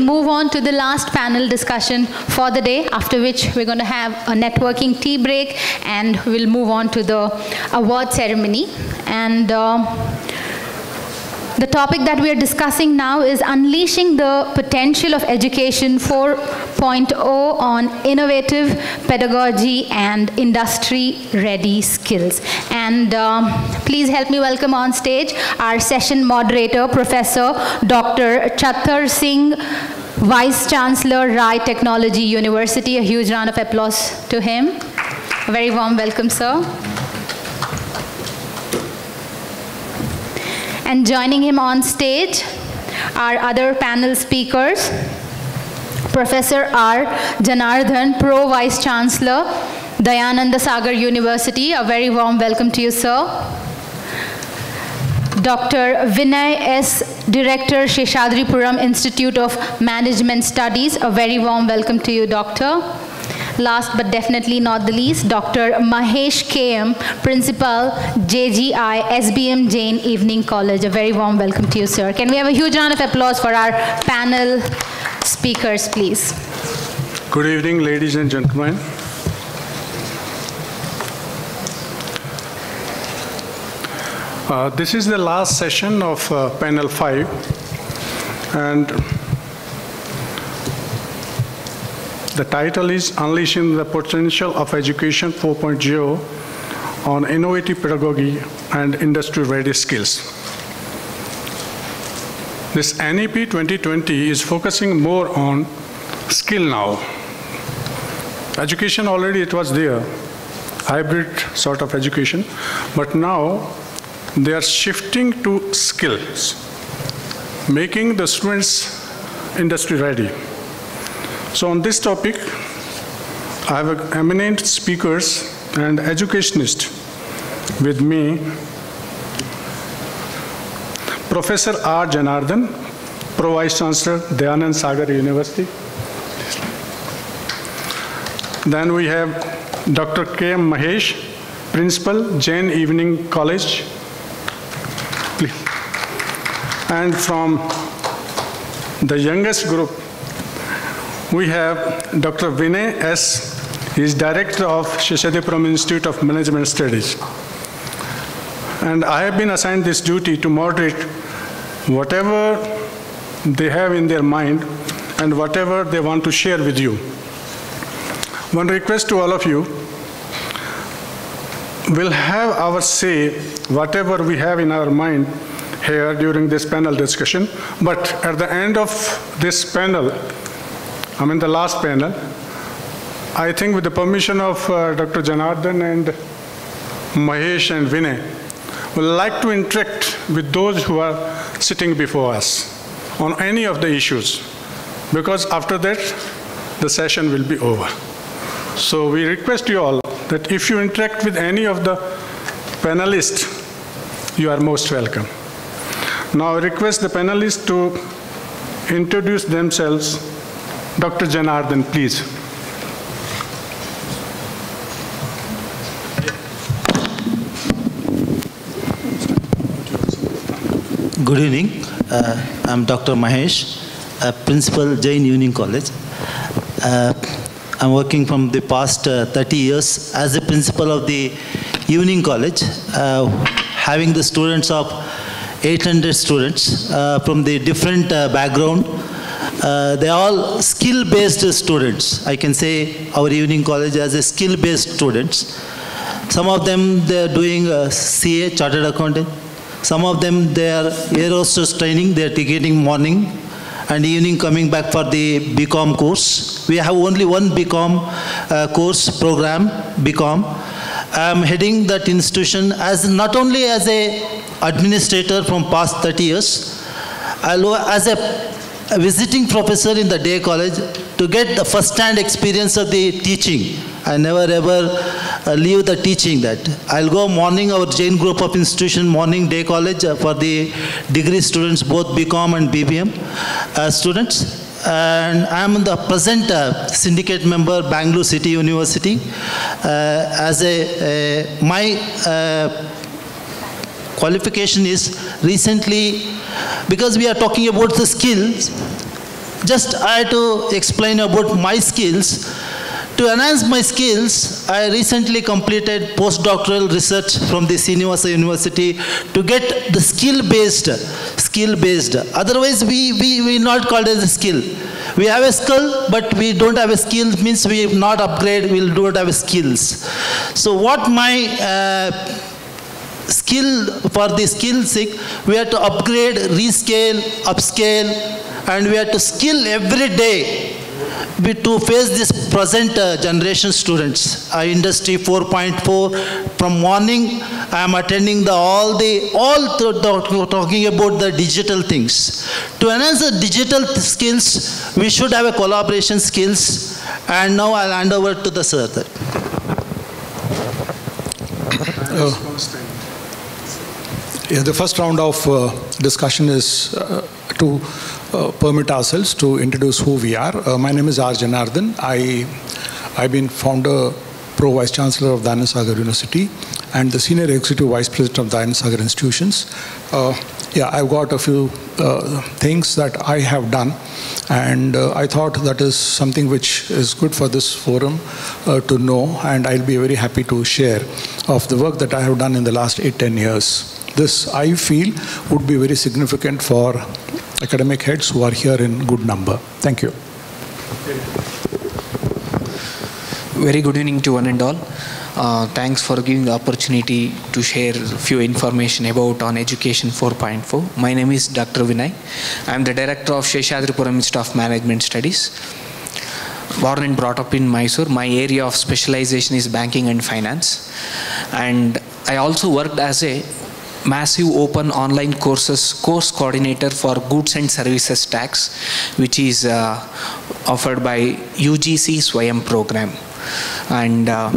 Move on to the last panel discussion for the day, after which we're going to have a networking tea break and we'll move on to the award ceremony. And uh, the topic that we are discussing now is unleashing the potential of education 4.0 on innovative pedagogy and industry ready skills. And um, please help me welcome on stage our session moderator, Professor Dr. Chattar Singh, Vice Chancellor, Rai Technology University. A huge round of applause to him. A very warm welcome, sir. And joining him on stage are other panel speakers. Professor R. Janardhan, Pro Vice Chancellor, Dayananda Sagar University. A very warm welcome to you, sir. Dr. Vinay S. Director, Seshadripuram Institute of Management Studies. A very warm welcome to you, Doctor. Last but definitely not the least, Dr. Mahesh KM, Principal, JGI, SBM Jain Evening College. A very warm welcome to you, sir. Can we have a huge round of applause for our panel speakers, please? Good evening, ladies and gentlemen. Uh, this is the last session of uh, panel 5 and the title is Unleashing the Potential of Education 4.0 on Innovative Pedagogy and Industry-Ready Skills. This NEP 2020 is focusing more on skill now. Education already it was there, hybrid sort of education, but now they are shifting to skills, making the students industry ready. So on this topic, I have eminent speakers and educationists with me. Professor R. Janardhan, Pro Vice Chancellor, Dayanand Sagar University. Then we have Dr. K. M. Mahesh, Principal, Jain Evening College, and from the youngest group, we have Dr. Vinay S. He is Director of Seshadripuram Institute of Management Studies. And I have been assigned this duty to moderate whatever they have in their mind and whatever they want to share with you. One request to all of you, we'll have our say, whatever we have in our mind, here during this panel discussion. But at the end of this panel, I mean the last panel, I think with the permission of uh, Dr. Janardhan and Mahesh and Vinay, would like to interact with those who are sitting before us on any of the issues. Because after that, the session will be over. So we request you all that if you interact with any of the panelists, you are most welcome. Now I request the panelists to introduce themselves. Dr. Janardhan, please. Good evening. Uh, I'm Dr. Mahesh, uh, Principal Jain Evening College. Uh, I'm working from the past uh, 30 years as a principal of the Union College, uh, having the students of 800 students uh, from the different background. They are all skill-based students. I can say our Evening College has a skill-based students. Some of them, they're doing CA, Chartered Accountant. Some of them, they are hostess training, they are ticketing morning and evening coming back for the BCom course. We have only one BCom uh, course program, BCom. I am heading that institution as not only as a administrator from past 30 years, as a, a visiting professor in the day college to get the first-hand experience of the teaching. I never ever uh, leave the teaching that. I'll go morning, our Jain group of institution, morning day college uh, for the degree students, both BCom and BBM uh, students. and I am the present uh, syndicate member, Bangalore City University. Uh, as a, my uh, qualification is recently, because we are talking about the skills, just I had to explain about my skills. To enhance my skills, I recently completed postdoctoral research from the Srinivasa University to get the skill-based, skill-based. Otherwise, we, we, we not called as a skill. We have a skill, but we don't have a skill, means we not upgrade, we don't have skills. So what my uh, skill, for the skill sake, we have to upgrade, rescale, upscale, and we have to skill every day to face this present uh, generation students, uh, industry 4.4. From morning, I am attending the all the all talking about the digital things. To enhance the digital skills, we should have a collaboration skills. And now I'll hand over to the sir. Uh, yeah, the first round of uh, discussion is uh, to uh, permit ourselves to introduce who we are. Uh, my name is R. Janardhan. I, I've been founder, pro vice chancellor of Dayanand Sagar University and the senior executive vice president of Dayanand Sagar Institutions. Uh, yeah, I've got a few uh, things that I have done, and I thought that is something which is good for this forum to know, and I'll be very happy to share of the work that I have done in the last eight, ten years. This, I feel, would be very significant for academic heads who are here in good number. Thank you. Very good evening to one and all. Uh, thanks for giving the opportunity to share a few information about on Education 4.4. My name is Dr. Vinay. I am the director of Seshadripuram Institute of Management Studies. Born and brought up in Mysore, my area of specialization is banking and finance. And I also worked as a massive open online courses course coordinator for goods and services tax which is uh, offered by UGC Swayam program. And uh,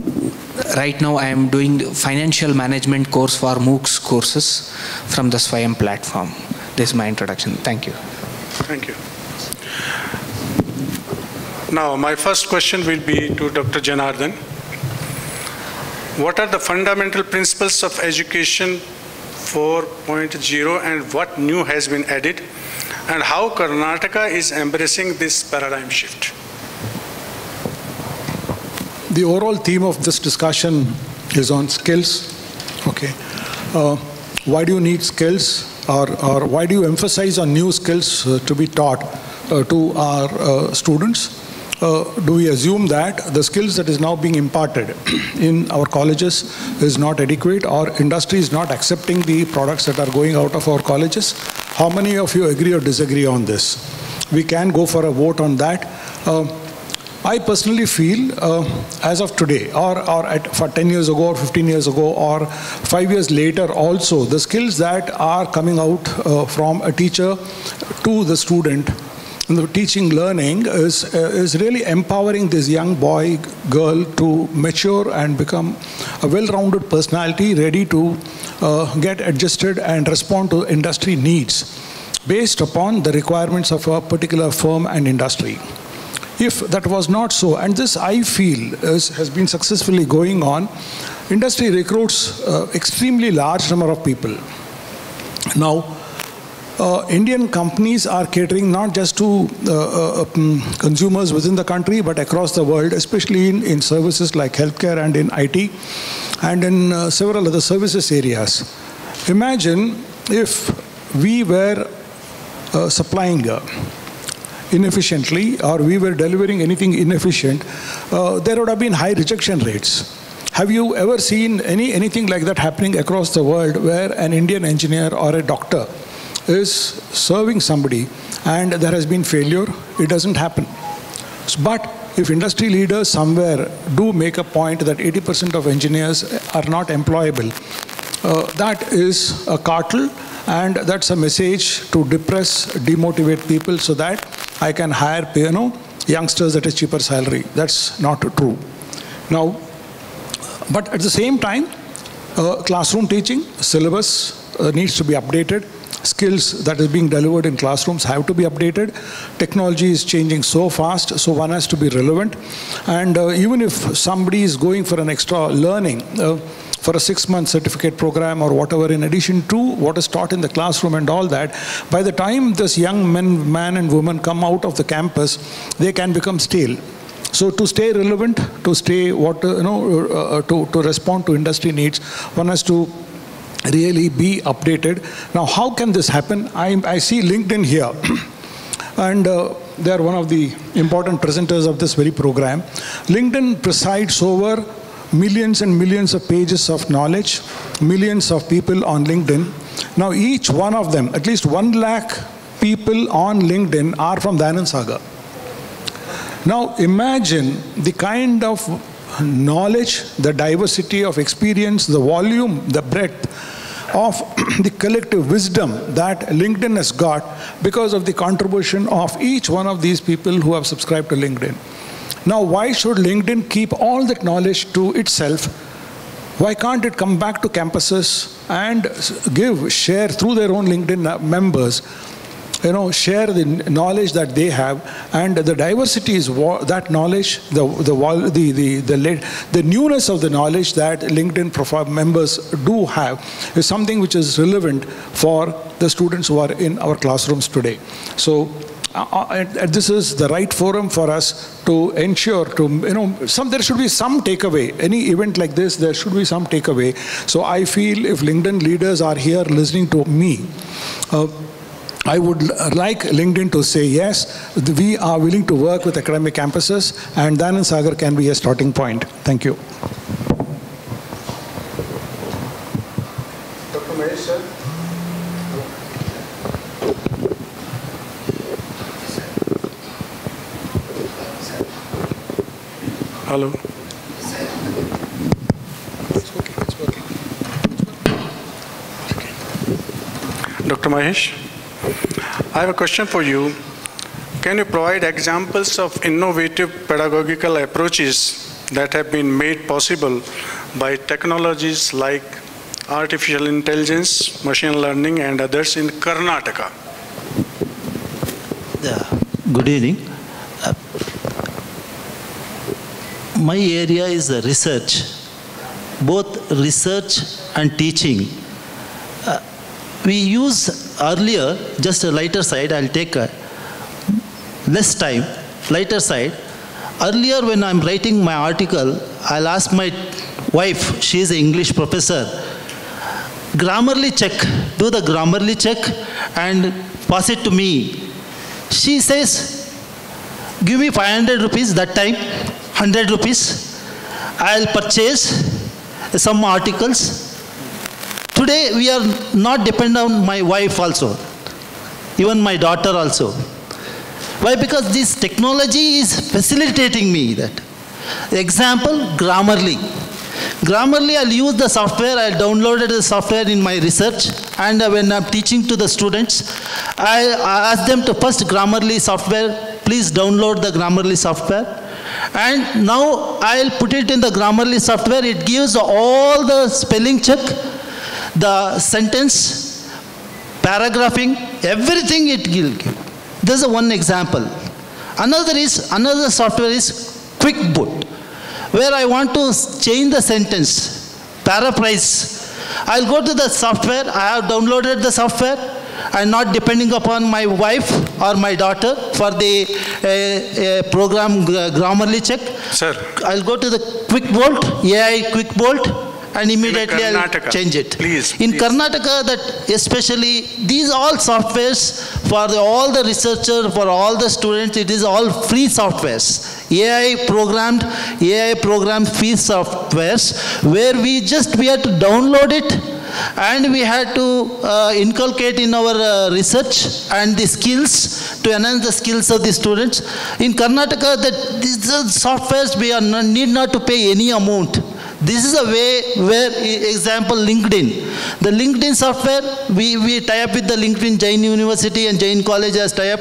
right now I am doing financial management course for MOOCs courses from the Swayam platform. This is my introduction. Thank you. Thank you. Now my first question will be to Dr. Janardhan. What are the fundamental principles of education 4.0 and what new has been added and how Karnataka is embracing this paradigm shift. The overall theme of this discussion is on skills. Okay. Uh, why do you need skills or, or why do you emphasize on new skills uh, to be taught uh, to our uh, students? Uh, do we assume that the skills that is now being imparted in our colleges is not adequate or industry is not accepting the products that are going out of our colleges? How many of you agree or disagree on this? We can go for a vote on that. Uh, I personally feel, uh, as of today, or, or at, for 10 years ago, or 15 years ago, or five years later, also, the skills that are coming out uh, from a teacher to the student the teaching learning is, uh, is really empowering this young boy, girl to mature and become a well-rounded personality ready to uh, get adjusted and respond to industry needs based upon the requirements of a particular firm and industry. If that was not so, and this I feel is, has been successfully going on, industry recruits uh, extremely large number of people. Now, uh, Indian companies are catering not just to uh, uh, um, consumers within the country, but across the world, especially in, in services like healthcare and in IT, and in uh, several other services areas. Imagine if we were uh, supplying inefficiently or we were delivering anything inefficient, there would have been high rejection rates. Have you ever seen any anything like that happening across the world where an Indian engineer or a doctor is serving somebody and there has been failure, it doesn't happen. But if industry leaders somewhere do make a point that 80% of engineers are not employable, uh, that is a cartel and that's a message to depress, demotivate people so that I can hire know, youngsters at a cheaper salary. That's not true. Now, but at the same time, uh, classroom teaching, syllabus uh, needs to be updated skills that is being delivered in classrooms have to be updated. Technology is changing so fast, so one has to be relevant. And uh, even if somebody is going for an extra learning, uh, for a six-month certificate program or whatever, in addition to what is taught in the classroom and all that, by the time this young men, man and woman come out of the campus, they can become stale. So to stay relevant, to stay what you know, uh, uh, to to respond to industry needs, one has to really be updated. Now, how can this happen? I, I see LinkedIn here. and uh, they are one of the important presenters of this very program. LinkedIn presides over millions and millions of pages of knowledge, millions of people on LinkedIn. Now, each one of them, at least one lakh people on LinkedIn are from Dayanand Sagar. Now, imagine the kind of knowledge, the diversity of experience, the volume, the breadth of the collective wisdom that LinkedIn has got because of the contribution of each one of these people who have subscribed to LinkedIn. Now, why should LinkedIn keep all that knowledge to itself? Why can't it come back to campuses and give, share through their own LinkedIn uh, members you know, share the knowledge that they have, and the diversity is that knowledge, the the the the the, the newness of the knowledge that LinkedIn profile members do have is something which is relevant for the students who are in our classrooms today. So. Uh, uh this is the right forum for us to ensure to you know some there should be some takeaway any event like this there should be some takeaway so i feel if linkedin leaders are here listening to me uh, I would uh, like LinkedIn to say yes, we are willing to work with academic campuses and Dayanand Sagar can be a starting point. Thank you. Dr. Mahesh, sir. Hello. It's working, it's working. Dr. Mahesh? I have a question for you. Can you provide examples of innovative pedagogical approaches that have been made possible by technologies like artificial intelligence, machine learning, and others in Karnataka? Yeah. Good evening. Uh, my area is research, both research and teaching. We use earlier, just a lighter side, I'll take a less time, lighter side. Earlier when I'm writing my article, I'll ask my wife, she is an English professor, grammarly check, do the grammarly check and pass it to me. She says, give me 500 rupees that time, 100 rupees. I'll purchase some articles Today we are not dependent on my wife also, even my daughter also. Why? Because this technology is facilitating me that. Example, Grammarly. Grammarly, I'll use the software, I downloaded the software in my research, and uh, when I'm teaching to the students, I ask them to first Grammarly software, please download the Grammarly software. And now I'll put it in the Grammarly software, it gives all the spelling check, the sentence, paragraphing, everything it will give. This is one example. Another is, another software is QuillBot, where I want to change the sentence, paraphrase. I'll go to the software, I have downloaded the software, I'm not depending upon my wife or my daughter for the uh, uh, program Grammarly check. Sir. I'll go to the QuillBot, AI QuillBot, and immediately I'll change it. Please. In please. Karnataka, that especially these all softwares for the, all the researcher, for all the students, it is all free softwares. AI programmed, AI programmed free softwares where we just we had to download it and we had to uh, inculcate in our uh, research and the skills to enhance the skills of the students. In Karnataka, that these softwares we are not, need not to pay any amount This is a way where, example, LinkedIn. The LinkedIn software, we, we tie up with the LinkedIn Jain University and Jain College as tie up,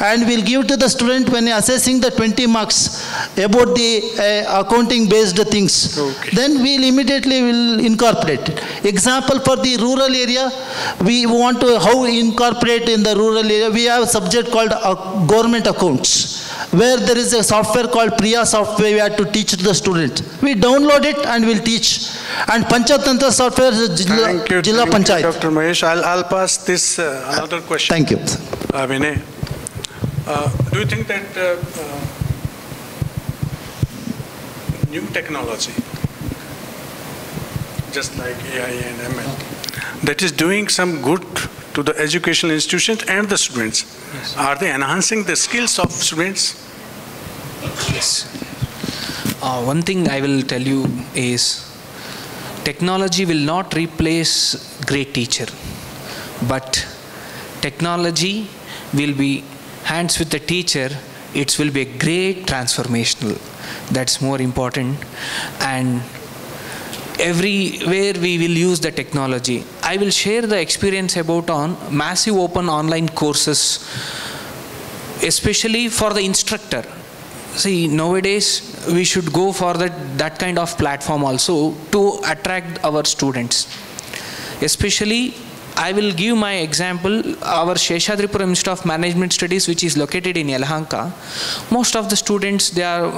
and we'll give to the student when assessing the 20 marks about the uh, accounting based things. Okay. Then we'll immediately will incorporate it. Example for the rural area, we want to how incorporate in the rural area. We have a subject called uh, government accounts, where there is a software called Priya software we have to teach to the student. We download it and we'll teach. And Panchatantra software is Jilla, Thank you, Jilla thank you, Panchayat. Dr. Mahesh. I'll, I'll pass this uh, another question. Thank you. Uh, Vinay, uh, do you think that uh, uh, new technology, just like AI and ML, that is doing some good to the educational institutions and the students, are they enhancing the skills of students? Yes. Uh, one thing I will tell you is technology will not replace great teacher, but technology will be hands with the teacher. It will be a great transformational. That's more important. And everywhere we will use the technology. I will share the experience about on massive open online courses especially for the instructor see nowadays we should go for that that kind of platform also to attract our students especially I will give my example. Our Seshadripuram Institute of Management Studies, which is located in Yelahanka, most of the students they are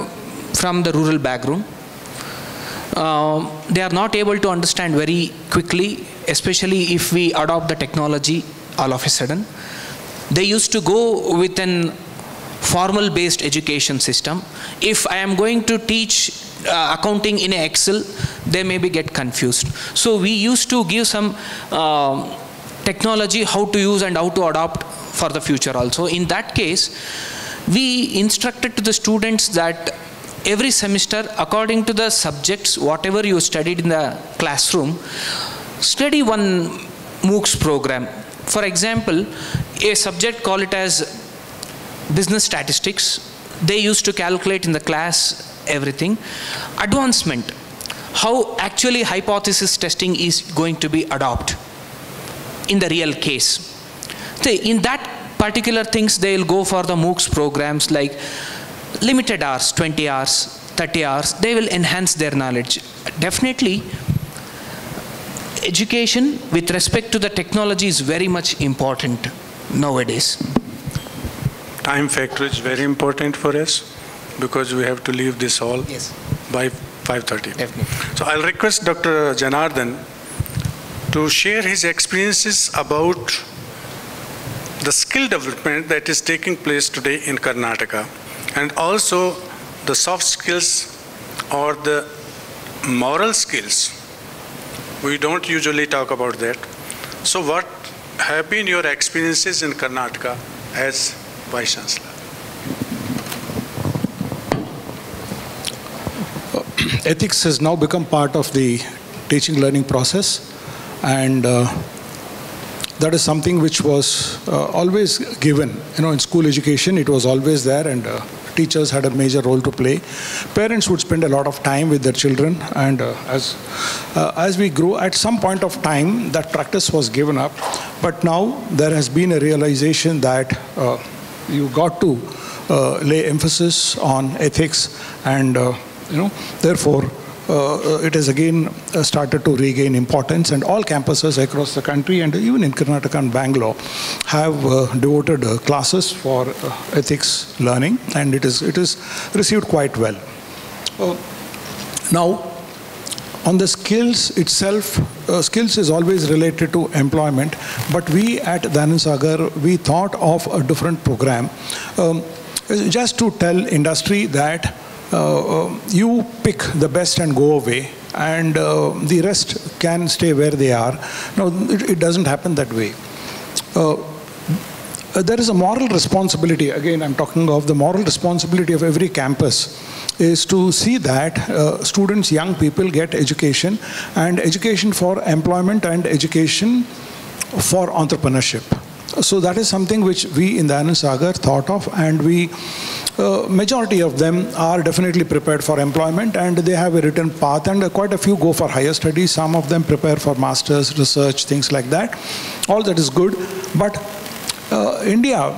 from the rural background. Uh, they are not able to understand very quickly, especially if we adopt the technology all of a sudden. They used to go with an formal based education system. If I am going to teach uh, accounting in Excel, they maybe get confused. So we used to give some uh, technology how to use and how to adopt for the future also. In that case, we instructed to the students that every semester according to the subjects whatever you studied in the classroom study one moocs program. For example a subject call it as business statistics. They used to calculate in the class everything. Advancement. How actually hypothesis testing is going to be adopted in the real case. So in that particular things they'll go for the moocs programs like limited hours 20 hours 30 hours they will enhance their knowledge definitely education with respect to the technology is very much important nowadays Time factor is very important for us because we have to leave this hall yes by 5:30. definitely So I'll request Dr. Janardhan to share his experiences about the skill development that is taking place today in Karnataka and also the soft skills or the moral skills. We don't usually talk about that. So what have been your experiences in Karnataka as Vice Chancellor? ethics has now become part of the teaching learning process and uh, that is something which was uh, always given you know in school education it was always there and uh, teachers had a major role to play. Parents would spend a lot of time with their children and uh, as uh, as we grew at some point of time that practice was given up. But now there has been a realization that uh, you got to uh, lay emphasis on ethics and uh, you know therefore it has again uh, started to regain importance and all campuses across the country and even in Karnataka and Bangalore have uh, devoted uh, classes for uh, ethics learning and it is it is received quite well. Uh, now on the skills itself, uh, skills is always related to employment, but we at Dayanand Sagar, we thought of a different program um, just to tell industry that uh, uh, you pick the best and go away and uh, the rest can stay where they are. No, it, it doesn't happen that way. Uh, uh, there is a moral responsibility, again, I'm talking of the moral responsibility of every campus, is to see that uh, students, young people get education and education for employment and education for entrepreneurship. So that is something which we in Dayanand Sagar thought of, and we, uh, majority of them are definitely prepared for employment, and they have a written path, and quite a few go for higher studies. Some of them prepare for masters, research, things like that. All that is good, but uh, India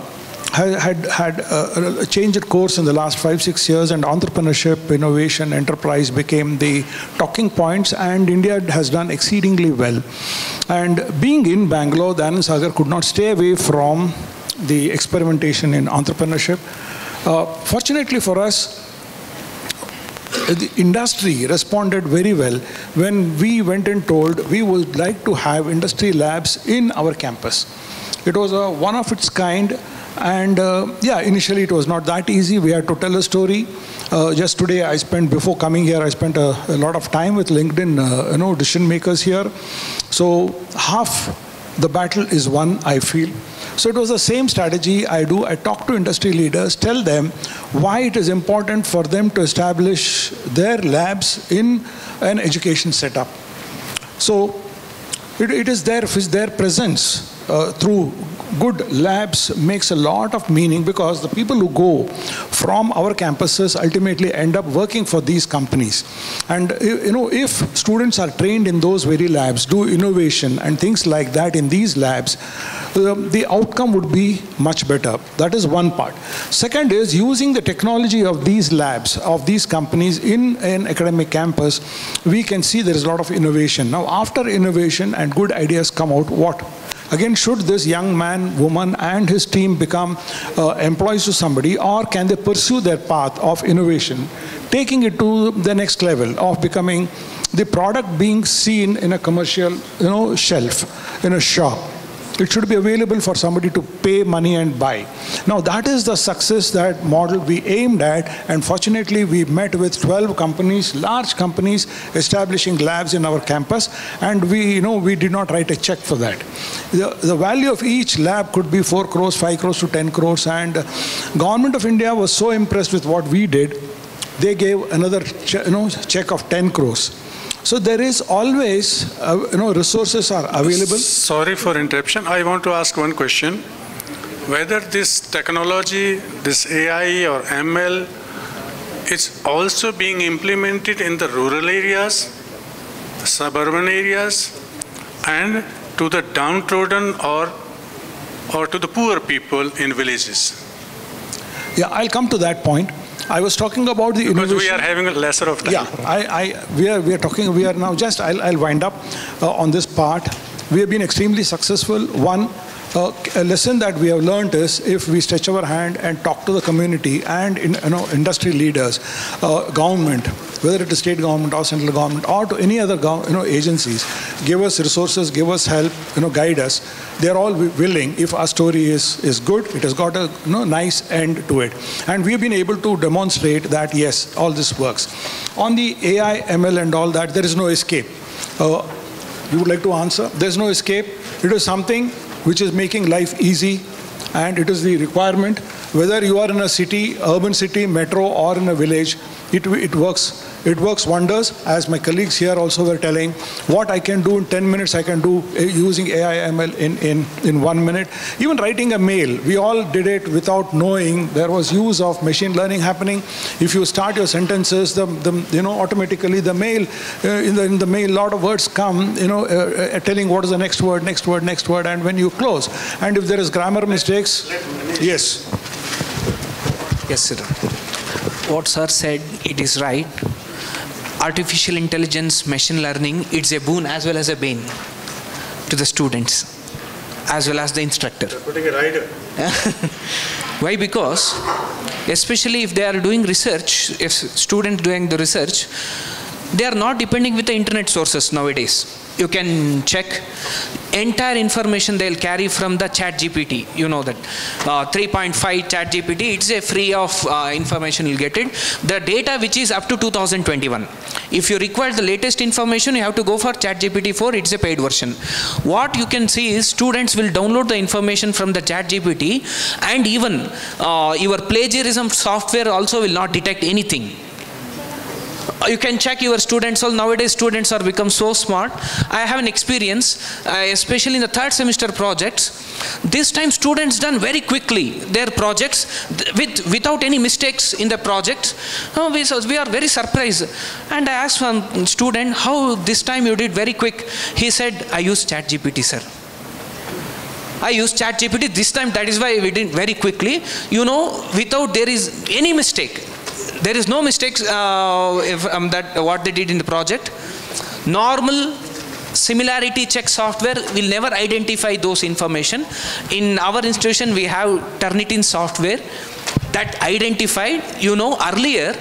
had had uh, changed course in the last five six years and entrepreneurship innovation enterprise became the talking points and india has done exceedingly well. And being in bangalore Dayanand Sagar could not stay away from the experimentation in entrepreneurship. Uh, fortunately for us the industry responded very well when we went and told we would like to have industry labs in our campus. It was a one of its kind and uh, yeah, initially it was not that easy. We had to tell a story. Uh, just today, I spent before coming here, I spent a, a lot of time with LinkedIn, uh, you know, decision makers here. So half the battle is won, I feel. So it was the same strategy I do. I talk to industry leaders, tell them why it is important for them to establish their labs in an education setup. So it, it is their, their presence uh, through good labs makes a lot of meaning because the people who go from our campuses ultimately end up working for these companies. And you know, if students are trained in those very labs, do innovation and things like that in these labs, uh, the outcome would be much better. That is one part. Second is using the technology of these labs, of these companies in an academic campus, we can see there is a lot of innovation. Now, after innovation and good ideas come out, what Again, should this young man, woman, and his team become uh, employees to somebody, or can they pursue their path of innovation, taking it to the next level of becoming the product being seen in a commercial you know, shelf, in a shop? It should be available for somebody to pay money and buy. Now that is the success that model we aimed at and fortunately we met with 12 companies, large companies establishing labs in our campus and we, you know, we did not write a check for that. The, the value of each lab could be 4 crores, 5 crores to 10 crores and government of India was so impressed with what we did, they gave another you know, check of 10 crores. So there is always, uh, you know, resources are available. Sorry for interruption. I want to ask one question. Whether this technology, this AI or ML, is also being implemented in the rural areas, suburban areas, and to the downtrodden or, or to the poor people in villages? Yeah, I'll come to that point. I was talking about the because innovation. we are having a lesser of time. Yeah, I, I, we are we are talking. We are now just. I'll, I'll wind up uh, on this part. We have been extremely successful. One, a lesson that we have learned is if we stretch our hand and talk to the community and in, you know industry leaders, uh, government, whether it is state government or central government or to any other you know agencies, give us resources, give us help, you know, guide us. They are all willing. If our story is is good, it has got a you know, nice end to it, and we have been able to demonstrate that yes, all this works. On the AI, ML, and all that, there is no escape. Uh, you would like to answer? There's no escape. It is something which is making life easy, and it is the requirement. Whether you are in a city, urban city, metro, or in a village, it, it works it works wonders, as my colleagues here also were telling. What I can do in 10 minutes, I can do eh, using AI ML in, in, in one minute. Even writing a mail, we all did it without knowing there was use of machine learning happening. If you start your sentences, the, the you know, automatically the mail, uh, in, the, in the mail, a lot of words come, you know, uh, uh, telling what is the next word, next word, next word, and when you close. And if there is grammar mistakes, yes. Yes, sir. What sir said, it is right artificial intelligence, machine learning, it's a boon as well as a bane to the students as well as the instructor. Putting a rider. Why? Because especially if they are doing research, if students doing the research, they are not depending with the internet sources nowadays you can check entire information they'll carry from the chat gpt you know that. Uh, 3.5 chat gpt it's a free of uh, information you'll get it. The data which is up to 2021 if you require the latest information you have to go for chat gpt 4 it's a paid version. What you can see is students will download the information from the chat gpt and even uh, your plagiarism software also will not detect anything You can check your students. All nowadays students are become so smart. I have an experience, uh, especially in the third semester projects. This time students done very quickly their projects th- with without any mistakes in the project. Uh, we, so we are very surprised. And I asked one student, how this time you did very quick? He said, I used ChatGPT, sir. I used ChatGPT this time. That is why we did very quickly. You know, without there is any mistake. There is no mistakes uh, if, um, that what they did in the project. Normal similarity check software will never identify those information. In our institution, we have Turnitin software that identified. You know, earlier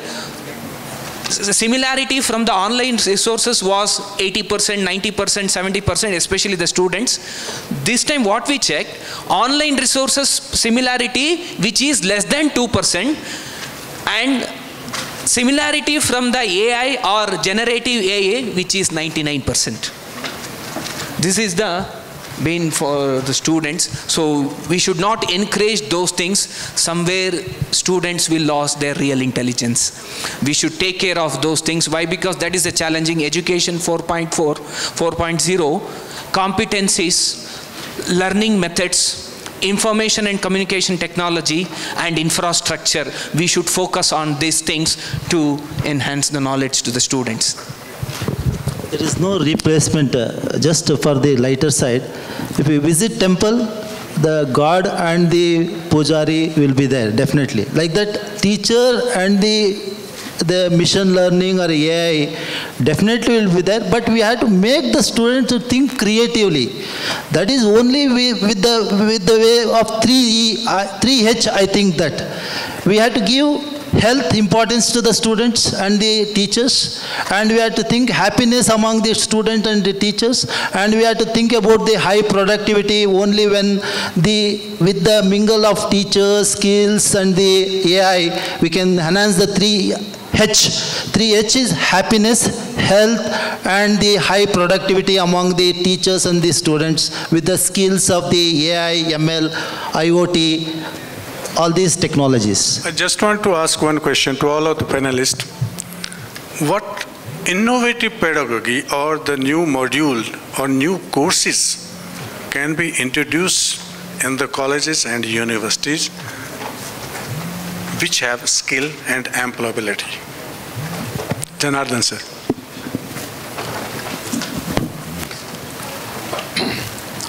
similarity from the online resources was 80%, 90%, 70%, especially the students. This time what we checked, online resources similarity which is less than 2% and similarity from the AI or generative AI which is 99%. This is the main for the students. So we should not encourage those things. Somewhere students will lose their real intelligence. We should take care of those things. Why? Because that is a challenging education 4.4, 4.0, competencies, learning methods, information and communication technology and infrastructure. We should focus on these things to enhance the knowledge to the students. There is no replacement, uh, just for the lighter side. If you visit temple, the god and the pujari will be there, definitely. Like that, teacher and the the machine learning or AI definitely will be there, but we have to make the students to think creatively. That is only with, the with the way of three uh, three H. I think that we have to give health importance to the students and the teachers and we have to think happiness among the students and the teachers and we have to think about the high productivity only when the with the mingle of teachers skills and the ai we can enhance the three H. 3H is happiness, health, and the high productivity among the teachers and the students with the skills of the AI, ML, IoT, all these technologies. I just want to ask one question to all of the panelists. What innovative pedagogy or the new module or new courses can be introduced in the colleges and universities which have skill and employability? Janardhan sir.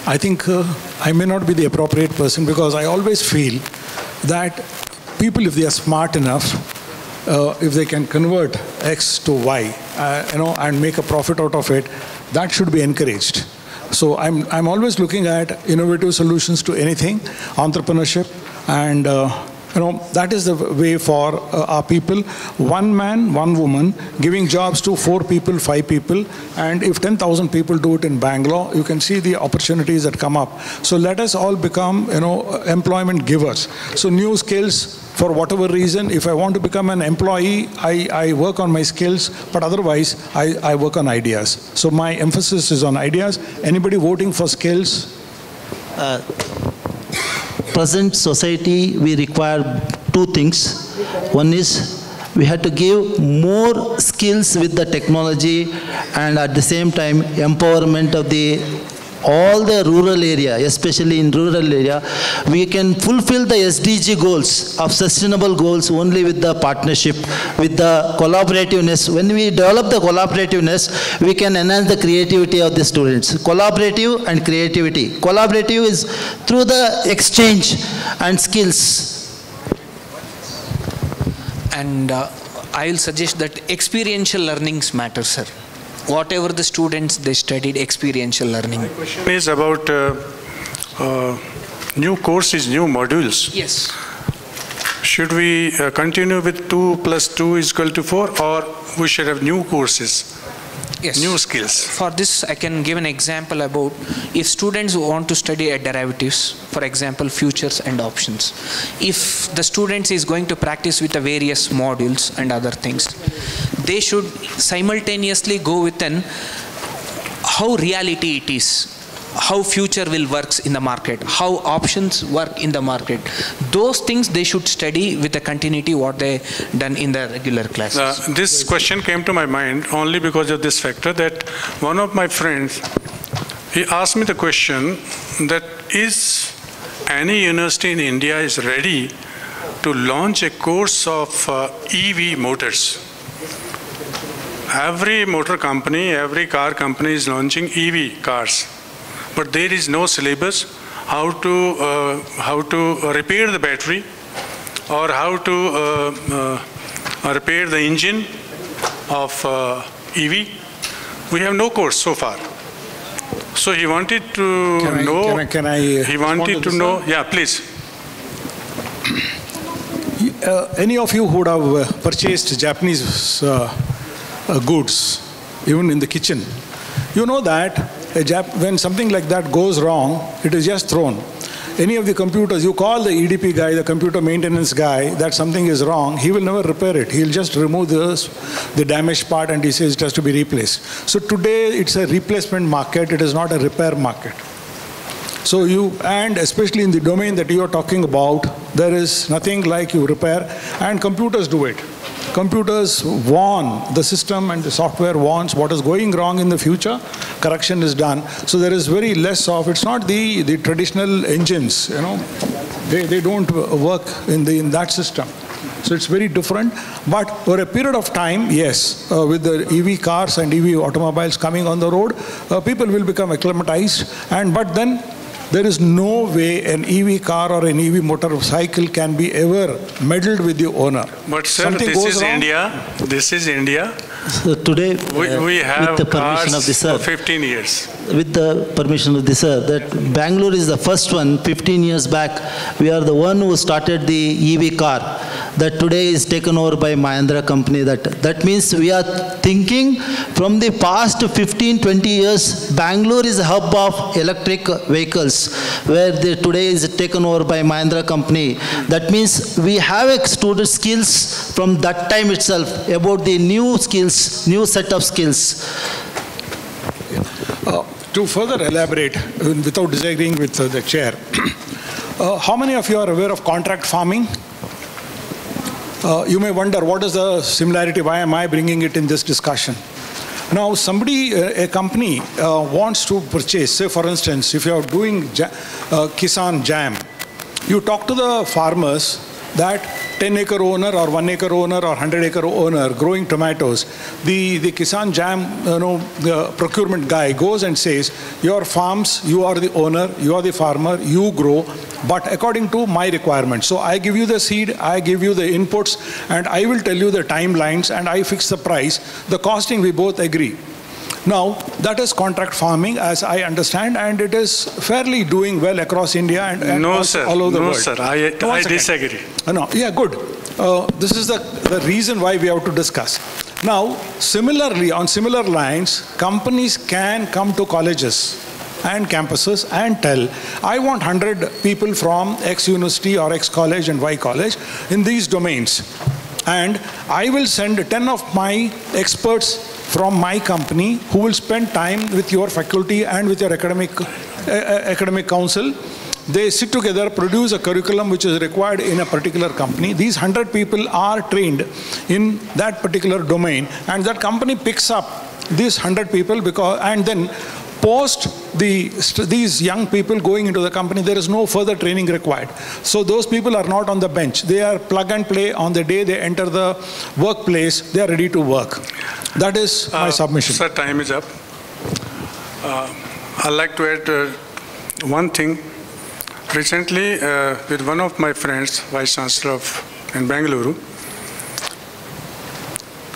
I think uh, I may not be the appropriate person because I always feel that people, if they are smart enough, uh, if they can convert X to Y, uh, you know, and make a profit out of it, that should be encouraged. So I'm, I'm always looking at innovative solutions to anything, entrepreneurship, and uh, you know that is the way for uh, our people. One man, one woman, giving jobs to four people, five people, and if 10,000 people do it in Bangalore, you can see the opportunities that come up. So let us all become, you know, employment givers. So new skills for whatever reason, if I want to become an employee, I, I work on my skills, but otherwise, I, I work on ideas. So my emphasis is on ideas. Anybody voting for skills? Present society, we require two things. One is we have to give more skills with the technology and at the same time empowerment of the all the rural area, especially in rural area, we can fulfill the SDG goals of sustainable goals only with the partnership, with the collaborativeness. When we develop the collaborativeness, we can enhance the creativity of the students. Collaborative and creativity. Collaborative is through the exchange and skills. And uh, I will suggest that experiential learnings matter, sir. Whatever the students they studied, experiential learning. Question is about uh, uh, new courses, new modules. Yes. Should we uh, continue with 2 plus 2 is equal to 4 or we should have new courses, Yes. new skills? For this, I can give an example about if students want to study at derivatives, for example, futures and options. If the students is going to practice with the various modules and other things, they should simultaneously go with an how reality it is how future will works in the market, how options work in the market. Those things they should study with the continuity what they done in the regular classes. Uh, this question came to my mind only because of this factor that one of my friends, he asked me the question that is any university in India is ready to launch a course of uh, EV motors. Every motor company, every car company is launching EV cars, but there is no syllabus how to uh, how to repair the battery or how to uh, uh, repair the engine of uh, EV. We have no course so far. So he wanted to Can I- know. can I- can I, he wanted to to know. sir? Yeah, please. Uh, any of you who would have uh, purchased Japanese uh, uh, goods, even in the kitchen, you know that when something like that goes wrong, it is just thrown. Any of the computers, you call the EDP guy, the computer maintenance guy, that something is wrong, he will never repair it. He'll just remove the, the damaged part and he says it has to be replaced. So today it's a replacement market, it is not a repair market. So you, and especially in the domain that you are talking about, there is nothing like you repair, and computers do it. Computers warn, the system and the software warns what is going wrong in the future, correction is done. So there is very less of, it's not the, the traditional engines, you know, they, they don't work in, the, in that system. So it's very different. But for a period of time, yes, uh, with the EV cars and EV automobiles coming on the road, uh, people will become acclimatized. And but then there is no way an EV car or an EV motorcycle can be ever meddled with the owner. But sir, Something this goes is wrong, India. This is India. So today, We, uh, we have with the permission cars of the sir, 15 years. with the permission of the sir, that Bangalore is the first one, 15 years back, we are the one who started the EV car, that today is taken over by Mahindra company. That, that means we are thinking from the past 15, 20 years, Bangalore is a hub of electric vehicles, where they, today is taken over by Mahindra company. That means we have student skills from that time itself about the new skills, new set of skills. Uh, To further elaborate, uh, without disagreeing with uh, the chair, uh, how many of you are aware of contract farming? Uh, You may wonder, what is the similarity? Why am I bringing it in this discussion? Now, somebody, uh, a company uh, wants to purchase, say for instance, if you are doing ja- uh, Kissan Jam, you talk to the farmers that 10 acre owner or 1 acre owner or 100 acre owner growing tomatoes, the, the Kissan Jam you know, procurement guy goes and says, Your farms, you are the owner, you are the farmer, you grow, but according to my requirements. So I give you the seed, I give you the inputs, and I will tell you the timelines and I fix the price. The costing we both agree. Now, that is contract farming as I understand, and it is fairly doing well across India and, and No, all, sir. all over the No, world. sir. I- One I disagree. Uh, no, yeah, good. Uh, this is the, the reason why we have to discuss. Now, similarly, on similar lines, companies can come to colleges and campuses and tell, I want 100 people from X university or X college and Y college in these domains. And I will send 10 of my experts from my company who will spend time with your faculty and with your academic, uh, uh, academic council they sit together, produce a curriculum which is required in a particular company. These 100 people are trained in that particular domain, and that company picks up these 100 people because, and then post the, these young people going into the company, there is no further training required. So those people are not on the bench. They are plug and play on the day they enter the workplace, they are ready to work. That is my Uh, submission. Sir, time is up. Uh, I'd like to add uh, one thing. Recently, uh, with one of my friends, Vice Chancellor of in Bangalore,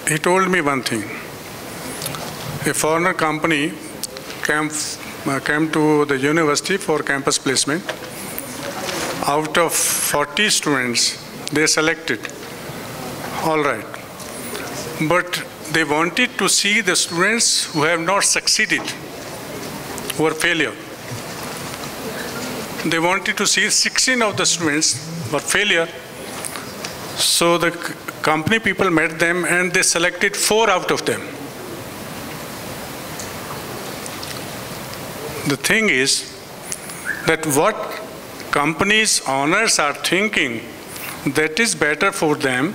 he told me one thing. A foreigner company came, uh, came to the university for campus placement. Out of 40 students, they selected. All right. But they wanted to see the students who have not succeeded, who are failure. They wanted to see 16 of the students were failure. So the company people met them and they selected four out of them. The thing is that what companies owners are thinking, that is better for them.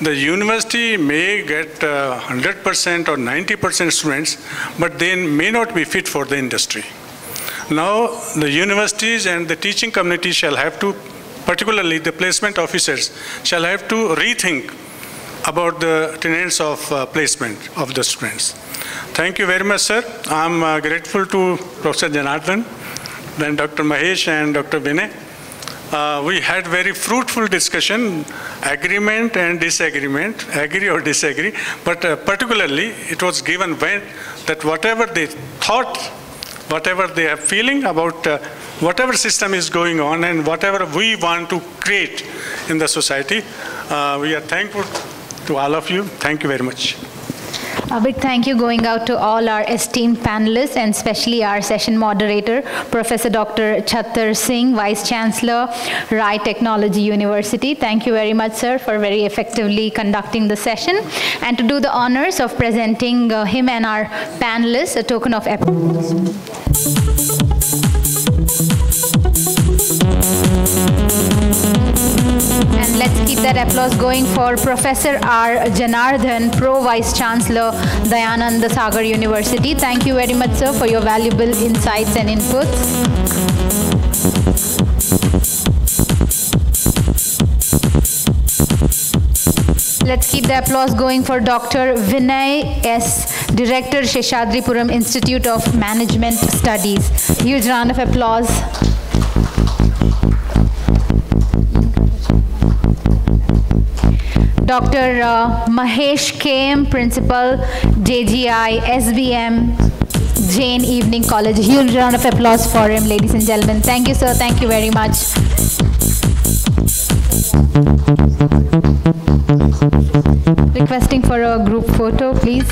The university may get uh, 100% or 90% students, but they may not be fit for the industry. Now, the universities and the teaching community shall have to, particularly the placement officers, shall have to rethink about the tenets of uh, placement of the students. Thank you very much, sir. I'm uh, grateful to Professor Janardhan, then Dr. Mahesh and Dr. Vinay. Uh, we had very fruitful discussion, agreement and disagreement, agree or disagree, but uh, particularly it was given when that whatever they thought, whatever they are feeling about uh, whatever system is going on and whatever we want to create in the society, uh, we are thankful to all of you. Thank you very much. A big thank you going out to all our esteemed panelists and especially our session moderator, Professor Dr. Chattar Singh, Vice Chancellor, Rai Technology University. Thank you very much, sir, for very effectively conducting the session. And to do the honors of presenting uh, him and our panelists a token of applause. And let's keep that applause going for Professor R. Janardhan, Pro Vice Chancellor, Dayananda Sagar University. Thank you very much, sir, for your valuable insights and inputs. Let's keep the applause going for Dr. Vinay S., Director, Seshadripuram Institute of Management Studies. Huge round of applause. Dr. Uh, Mahesh KM, Principal, JGI, SBM, Jain Evening College. Huge round of applause for him, ladies and gentlemen. Thank you, sir. Thank you very much. Requesting for a group photo, please.